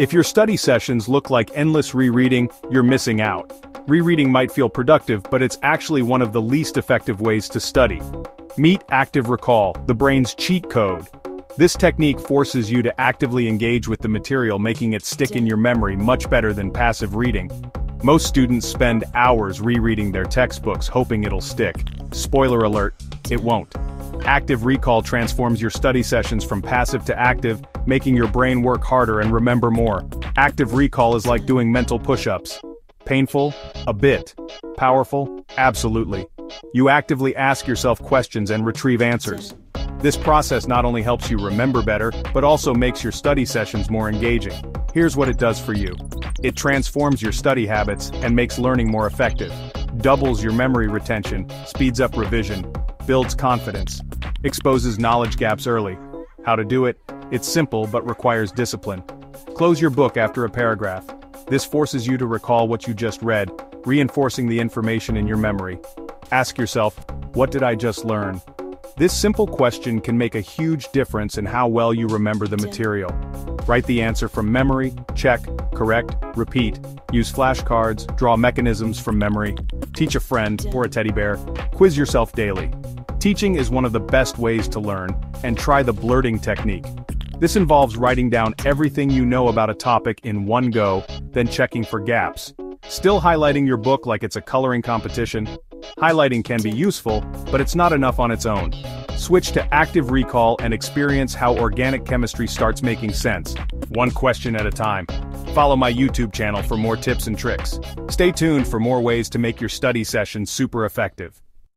If your study sessions look like endless rereading, you're missing out. Rereading might feel productive, but it's actually one of the least effective ways to study. Meet active recall, the brain's cheat code. This technique forces you to actively engage with the material making it stick in your memory much better than passive reading. Most students spend hours rereading their textbooks hoping it'll stick. Spoiler alert, it won't. Active recall transforms your study sessions from passive to active, making your brain work harder and remember more. Active recall is like doing mental push-ups. Painful? A bit. Powerful? Absolutely. You actively ask yourself questions and retrieve answers. This process not only helps you remember better, but also makes your study sessions more engaging. Here's what it does for you. It transforms your study habits and makes learning more effective. Doubles your memory retention, speeds up revision, builds confidence, exposes knowledge gaps early. How to do it? It's simple but requires discipline. Close your book after a paragraph. This forces you to recall what you just read, reinforcing the information in your memory. Ask yourself, what did I just learn? This simple question can make a huge difference in how well you remember the material. Write the answer from memory, check, correct, repeat, use flashcards, draw mechanisms from memory, teach a friend or a teddy bear, quiz yourself daily. Teaching is one of the best ways to learn, and try the blurting technique. This involves writing down everything you know about a topic in one go, then checking for gaps. Still highlighting your book like it's a coloring competition? Highlighting can be useful, but it's not enough on its own. Switch to active recall and experience how organic chemistry starts making sense, one question at a time. Follow my YouTube channel for more tips and tricks. Stay tuned for more ways to make your study session super effective.